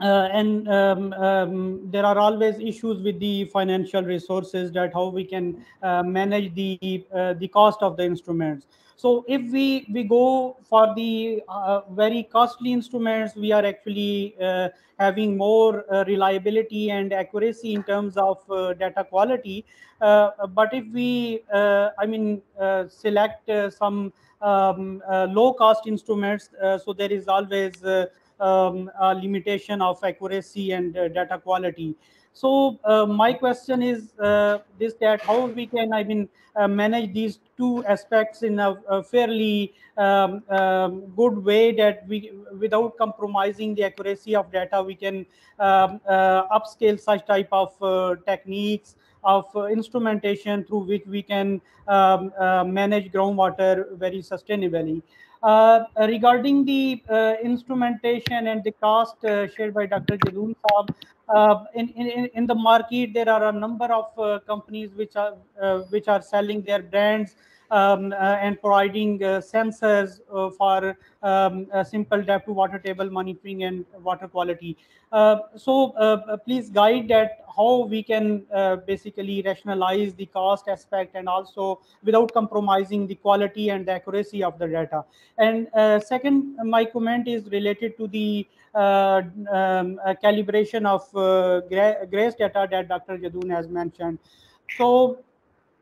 uh, and um, um, there are always issues with the financial resources that how we can uh, manage the uh, the cost of the instruments so if we we go for the uh, very costly instruments we are actually uh, having more uh, reliability and accuracy in terms of data quality but if we i mean select some um, low cost instruments so there is always um, limitation of accuracy and uh, data quality. So uh, my question is uh, this: that how we can, I mean, manage these two aspects in a, a fairly um, um, good way that we, without compromising the accuracy of data, we can um, upscale such type of techniques of uh, instrumentation through which we can um, uh, manage groundwater very sustainably. Uh, regarding the uh, instrumentation and the cost uh, shared by Dr. Jadoon Saab, in, in, in the market, there are a number of companies which are which are selling their brands um, and providing sensors for um, simple depth to water table monitoring and water quality. so please guide that how we can uh, basically rationalize the cost aspect and also without compromising the quality and the accuracy of the data. And uh, second, my comment is related to the uh, um, calibration of uh, GRACE data that Dr. Jadoon has mentioned. So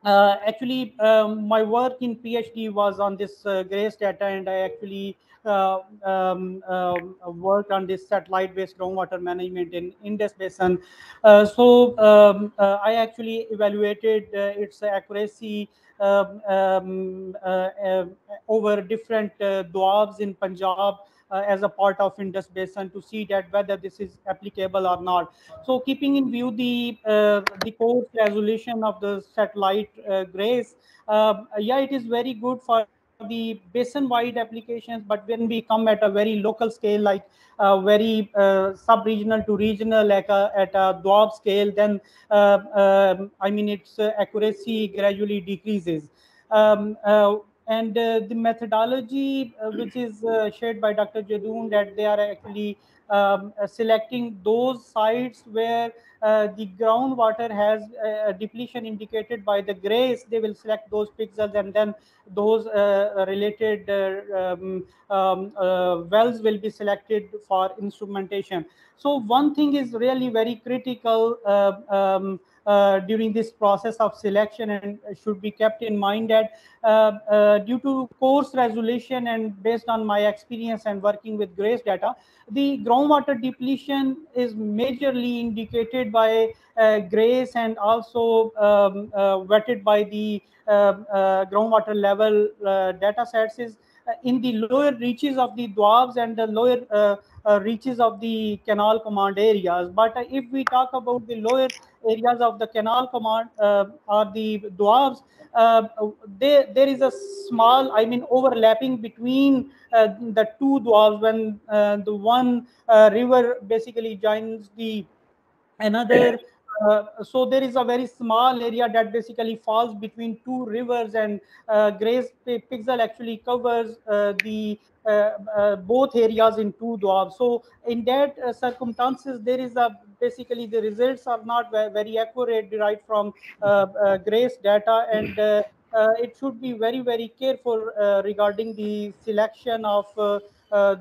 uh, actually, um, my work in PhD was on this uh, GRACE data, and I actually uh, um, um, worked on this satellite-based groundwater management in Indus Basin. Uh, so um, uh, I actually evaluated its accuracy um, um, over different uh, doabs in Punjab uh, as a part of Indus Basin to see that whether this is applicable or not. So keeping in view the uh, the coarse resolution of the satellite uh, GRACE, yeah, it is very good for the basin-wide applications, but when we come at a very local scale, like uh, very uh, sub-regional to regional, like a, at a doab scale, then uh, um, I mean its uh, accuracy gradually decreases. Um, uh, and uh, the methodology, which is shared by Dr. Jadoon, that they are actually um, selecting those sites where uh, the groundwater has a depletion indicated by the GRACE, they will select those pixels and then those uh, related uh, um, um, wells will be selected for instrumentation. so one thing is really very critical um, uh, during this process of selection and should be kept in mind that uh, uh, due to coarse resolution and based on my experience and working with GRACE data, the groundwater depletion is majorly indicated by GRACE and also um, vetted by the groundwater level data sets is in the lower reaches of the Doabs and the lower uh, uh, reaches of the canal command areas. But uh, if we talk about the lower areas of the canal command uh, or the Doabs, uh, there, is a small, I mean, overlapping between uh, the two Doabs when the one river basically joins the another. Uh, so there is a very small area that basically falls between two rivers and uh, pixel actually covers uh, the uh, uh, Uh, uh, both areas in two doabs. So in that uh, circumstances, there is a basically the results are not very accurate derived from GRACE data and it should be very, very careful regarding the selection of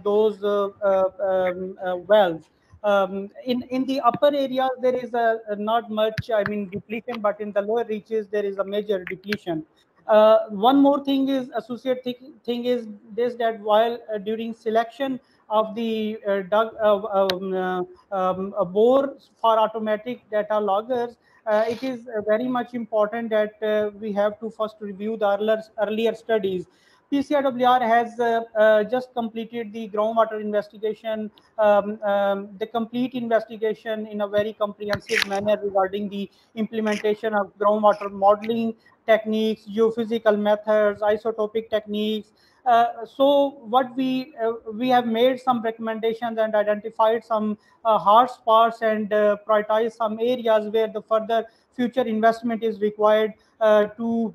those um, wells. Um, in in the upper areas there is a, a, not much i mean depletion but in the lower reaches there is a major depletion uh, one more thing is associate th thing is this that while uh, during selection of the uh, dug, uh, um, uh, um, bore for automatic data loggers uh, it is very much important that we have to first review the earlier, earlier studies PCRWR has uh, uh, just completed the groundwater investigation, um, um, the complete investigation in a very comprehensive manner regarding the implementation of groundwater modeling techniques, geophysical methods, isotopic techniques. Uh, so what we uh, we have made some recommendations and identified some uh, hard spots and uh, prioritized some areas where the further future investment is required to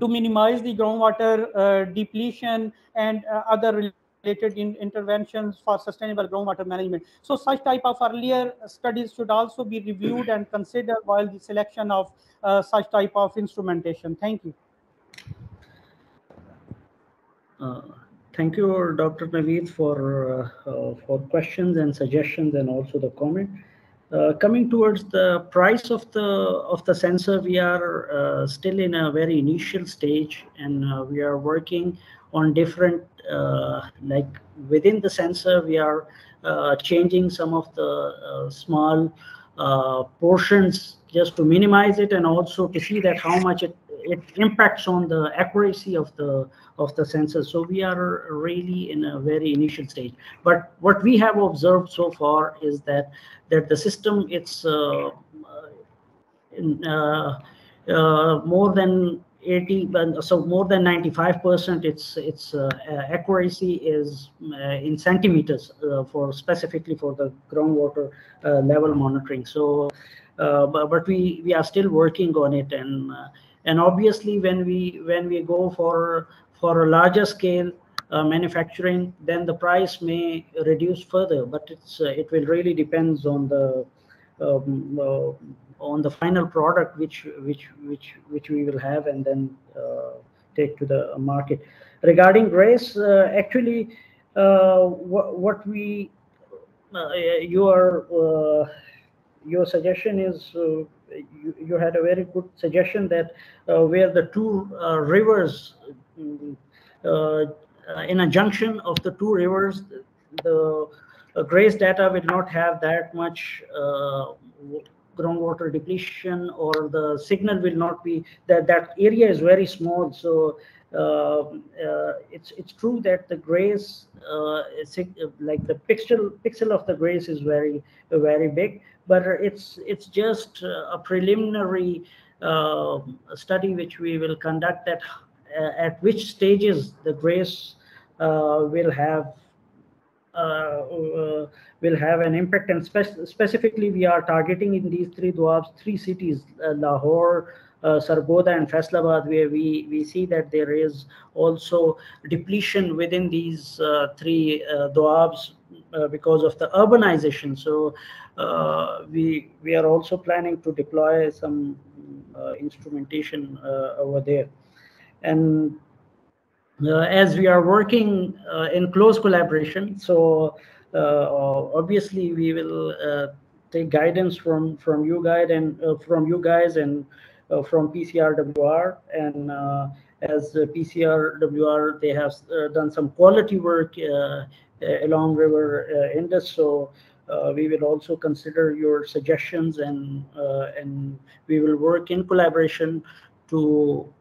to minimize the groundwater uh, depletion and uh, other related in interventions for sustainable groundwater management. So such type of earlier studies should also be reviewed and considered while the selection of uh, such type of instrumentation. Thank you. Uh, thank you, Dr. Naveed, for uh, uh, for questions and suggestions and also the comment. Uh, coming towards the price of the of the sensor, we are uh, still in a very initial stage, and uh, we are working on different uh, like within the sensor. We are uh, changing some of the small portions just to minimize it, and also to see that how much it it impacts on the accuracy of the of the sensor. So we are really in a very initial stage. But what we have observed so far is that that the system it's uh, uh, uh, more than 80 so more than 95 percent its its uh, accuracy is uh, in centimeters uh, for specifically for the groundwater level monitoring so but, but, we we are still working on it and and obviously when we when we go for for a larger scale uh, manufacturing, then the price may reduce further. But it's uh, it will really depends on the um, uh, on the final product which which which which we will have and then uh, take to the market. Regarding GRACE, uh, actually, uh, what what we your your suggestion is you, you had a very good suggestion that where the two rivers uh, in a junction of the two rivers, the uh, GRACE data will not have that much uh, groundwater depletion or the signal will not be that that area is very small. So uh, uh, it's it's true that the GRACE uh, like the pixel pixel of the GRACE is very very big but it's it's just a preliminary study which we will conduct at uh, at which stages the GRACE uh, will have uh, will have an impact. And spe specifically we are targeting in these three Doabs, three cities, Lahore, uh, Sargodha and Faisalabad, where we, we see that there is also depletion within these uh, three uh, Doabs uh, because of the urbanization. So we we are also planning to deploy some instrumentation over there and uh, as we are working uh, in close collaboration so obviously we will take guidance from from you guys and from you guys and from PCRWR and as PCRWR, they have uh, done some quality work uh, along River uh, Indus. So we will also consider your suggestions and and we will work in collaboration to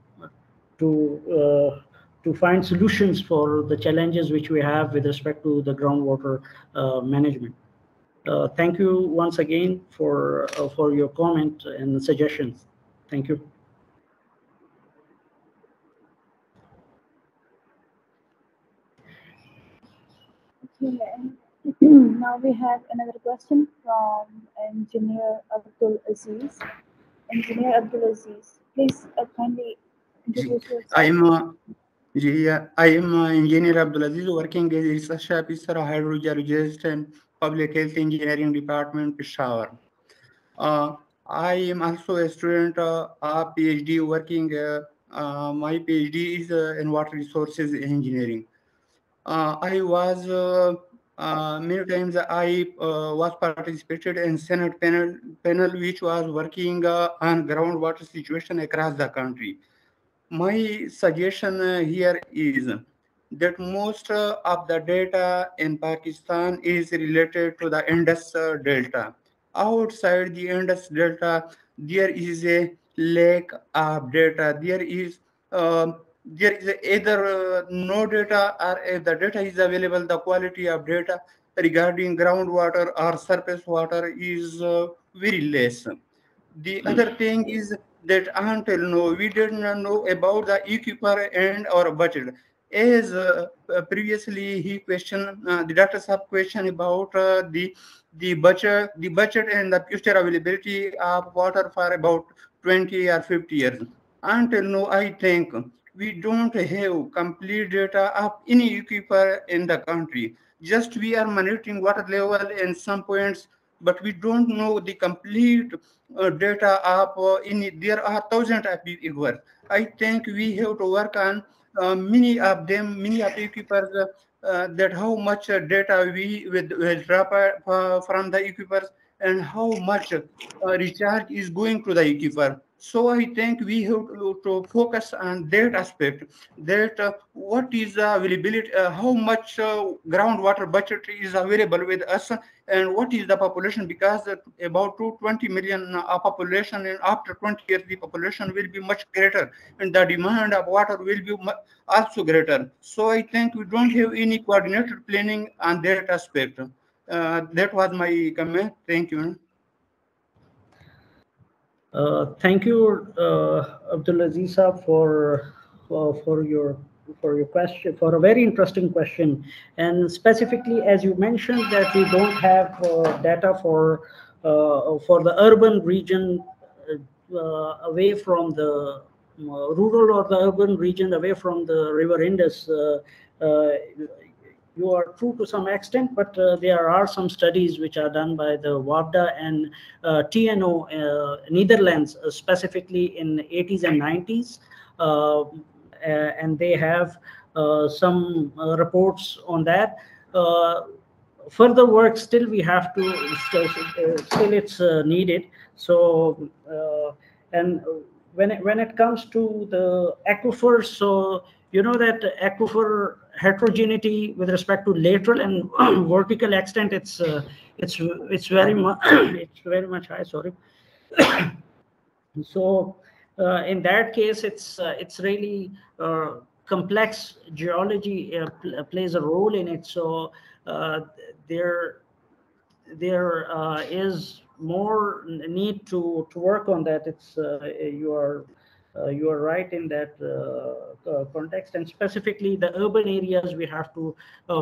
to to find solutions for the challenges which we have with respect to the groundwater uh, management. Uh, thank you once again for uh, for your comment and suggestions. Thank you. Okay. now we have another question from Engineer Abdul Aziz. Engineer Abdul Aziz, please uh, kindly introduce yourself. I am uh, yeah, I am uh, Engineer Abdul Aziz working as research officer of hydrogeologist and public health engineering department Peshawar. Uh, I am also a student uh, of PhD working. Uh, uh, my PhD is uh, in water resources engineering. Uh, I was uh, uh, many times I was participated in Senate panel, panel which was working on groundwater situation across the country. My suggestion here is that most of the data in Pakistan is related to the Indus Delta. Outside the Indus Delta, there is a lack of data. There is uh, there is either uh, no data or if the data is available, the quality of data regarding groundwater or surface water is uh, very less. The hmm. other thing is that until now, we did not know about the aquifer and our budget. As uh, previously he questioned, uh, the doctor sub question about uh, the the budget, the budget and the future availability of water for about 20 or 50 years. Until now, I think we don't have complete data of any aquifer in the country. Just we are monitoring water level in some points, but we don't know the complete uh, data of uh, any. There are thousands of aquifers. I think we have to work on uh, many of them, many of aquifers. Uh, uh, that how much uh, data we will, will drop from the aquifers and how much recharge is going to the aquifer so I think we have to, to focus on that aspect, that uh, what is the availability, uh, how much uh, groundwater budget is available with us, and what is the population, because about 220 million uh, population, and after 20 years, the population will be much greater, and the demand of water will be also greater. So I think we don't have any coordinated planning on that aspect. Uh, that was my comment. Thank you. Uh, thank you, uh, Abdulaziza, for, for for your for your question for a very interesting question and specifically as you mentioned that we don't have uh, data for uh, for the urban region uh, away from the uh, rural or the urban region away from the river indus you are true to some extent, but uh, there are some studies which are done by the WAPDA and uh, TNO uh, Netherlands, uh, specifically in 80s and 90s. Uh, and they have uh, some reports on that. further work still we have to, still, still it's needed. So, and when it, when it comes to the aquifers, so you know that aquifer heterogeneity with respect to lateral and vertical extent it's uh, it's it's very much it's very much high sorry so uh, in that case it's uh, it's really uh, complex geology uh, pl plays a role in it. So uh, there there is more need to to work on that. It's you are uh, you are right in that uh, uh, context. And specifically the urban areas we have to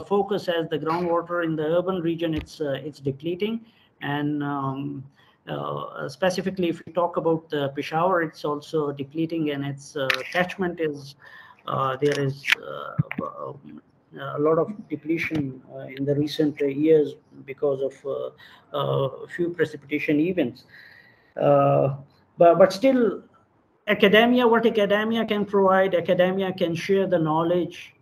focus as the groundwater in the urban region it's it's depleting. And um, Uh, uh, specifically, if we talk about the Peshawar, it's also depleting and its uh, catchment is uh, there is uh, uh, a lot of depletion in the recent years because of a few precipitation events. but but still, academia, what academia can provide, academia can share the knowledge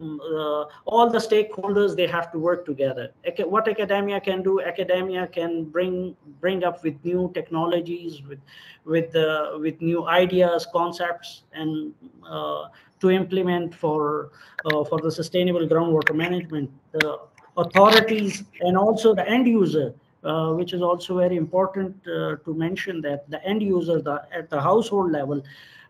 uh, all the stakeholders they have to work together. What academia can do academia can bring bring up with new technologies with with uh, with new ideas concepts and uh, to implement for uh, for the sustainable groundwater management. The authorities and also the end user uh, which is also very important uh, to mention that the end user the, at the household level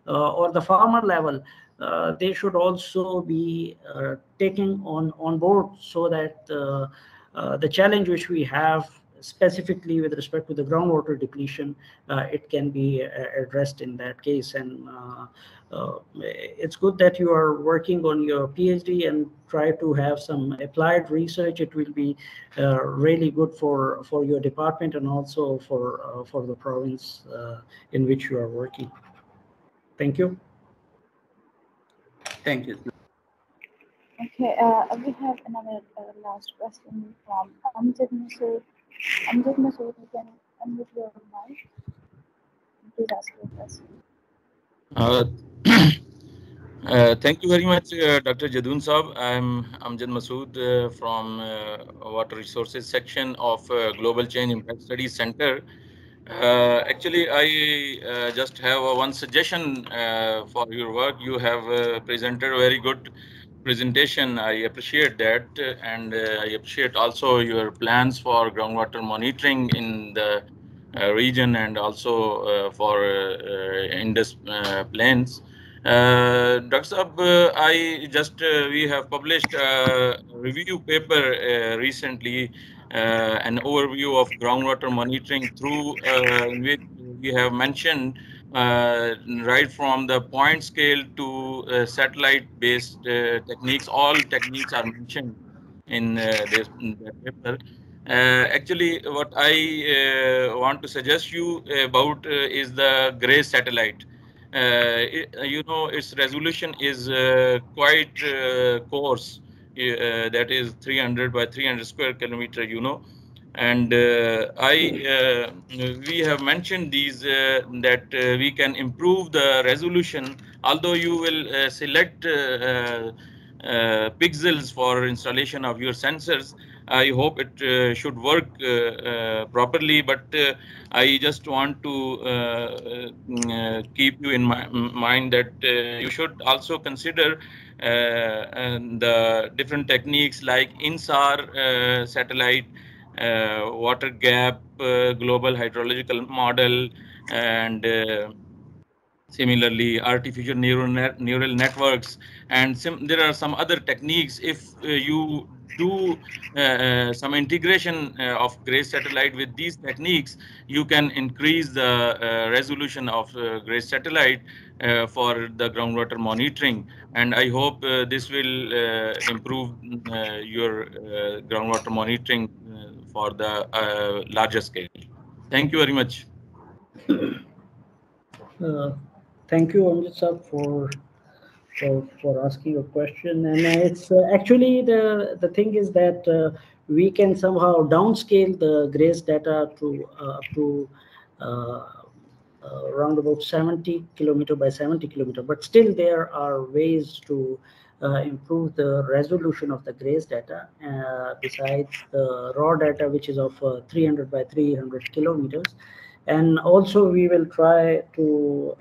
or the farmer level uh, they should also be uh, taken on, on board so that uh, the challenge which we have specifically with respect to the groundwater depletion, it can be addressed in that case. And uh, it's good that you are working on your PhD and try to have some applied research. It will be uh, really good for for your department and also for uh, for the province in which you are working. Thank you. Thank you. Okay, uh, we have another uh, last question from Amjad Masood. Amjad Masood, you can unmute your mic. Please ask your question. Uh, uh, thank you very much, uh, Dr. Jadoon Saab. I'm Amjad Masood uh, from uh, Water Resources section of uh, Global Change Impact Studies Center. Uh, actually, I uh, just have uh, one suggestion uh, for your work. You have uh, presented a very good presentation. I appreciate that. And I appreciate also your plans for groundwater monitoring in the region and also for Indus plains. Uh, Dr. Saab, uh, I just uh, we have published a review paper recently uh, an overview of groundwater monitoring through uh, which we have mentioned uh, right from the point scale to satellite-based techniques. All techniques are mentioned in this in paper. Uh, actually, what I uh, want to suggest you about uh, is the GRACE satellite. It, you know, its resolution is quite coarse uh, that is 300 by 300 square kilometer you know. And uh, i uh, we have mentioned these uh, that uh, we can improve the resolution. Although you will select pixels for installation of your sensors i hope it uh, should work uh, uh, properly but i just want to keep you in my, mind that you should also consider uh, the different techniques like INSAR uh, satellite, uh, WaterGAP, global hydrological model, and similarly artificial neural net, neural networks and there are some other techniques if uh, you do uh, uh, some integration uh, of GRACE satellite with these techniques, you can increase the uh, resolution of uh, GRACE satellite uh, for the groundwater monitoring. And I hope this will improve your groundwater monitoring for the larger scale. Thank you very much. Uh, thank you, Amjad sir, for for, for asking a question. And it's uh, actually the, the thing is that uh, we can somehow downscale the GRACE data to uh, to uh, uh, around about 70 kilometer by 70 kilometer. But still, there are ways to uh, improve the resolution of the GRACE data besides the raw data, which is of 300 by 300 kilometers. And also, we will try to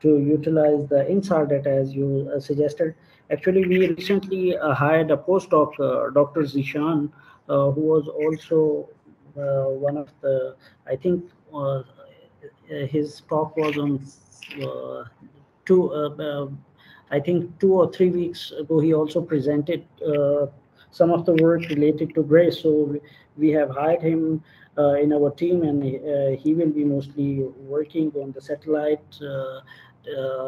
to utilize the INSAR data as you uh, suggested. Actually, we recently uh, hired a postdoc, uh, Dr. Zishan, who was also one of the, I think his talk was on two, I think two or three weeks ago, he also presented some of the work related to GRACE. So we have hired him uh, in our team and uh, he will be mostly working on the satellite uh,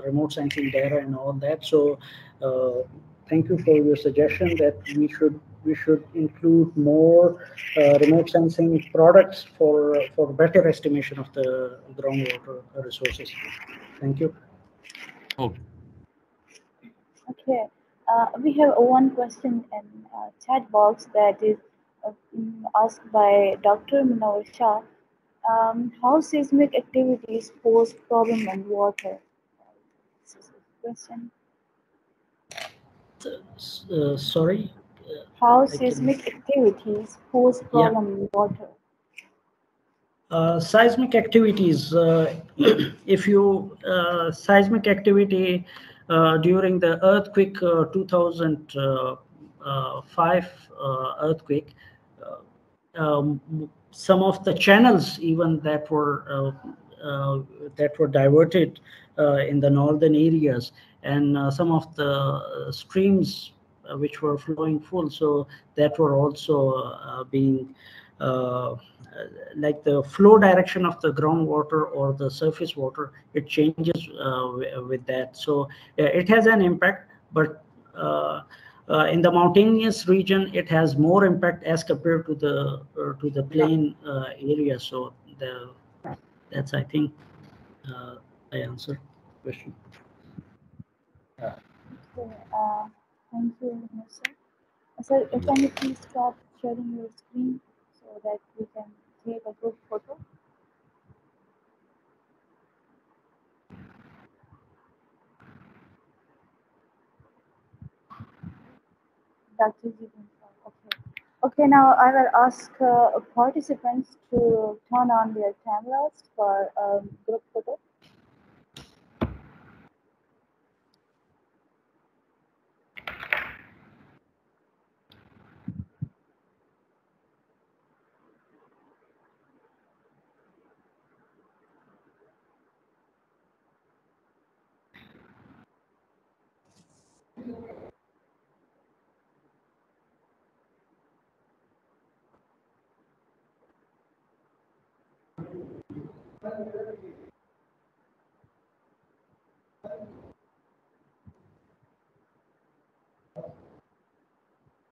remote sensing data and all that. So uh, thank you for your suggestion that we should we should include more uh, remote sensing products for for better estimation of the groundwater resources. Thank you. Okay. Okay. Uh, we have one question in uh, chat box that is uh, asked by Dr. Munawar Shah. Um, how seismic activities pose problem in water? Question. uh, sorry. How I can- seismic activities pose problem in water? Uh, seismic activities, uh, if you, uh, seismic activity uh, during the earthquake uh, 2005 uh, earthquake, uh, um, some of the channels even that were uh, uh, that were diverted uh, in the northern areas and uh, some of the uh, streams uh, which were flowing full so that were also uh, being uh, like the flow direction of the groundwater or the surface water, it changes uh, with that. So uh, it has an impact, but uh, uh, in the mountainous region, it has more impact as compared to the uh, to the plain uh, area. So the that's I think uh, I answered the question. Okay, uh, thank you, sir. Uh, Sir, uh, can you please stop sharing your screen so that we can take a good photo? Dr. Jeevan, sir. Okay, now I will ask uh, participants to turn on their cameras for um, group photo.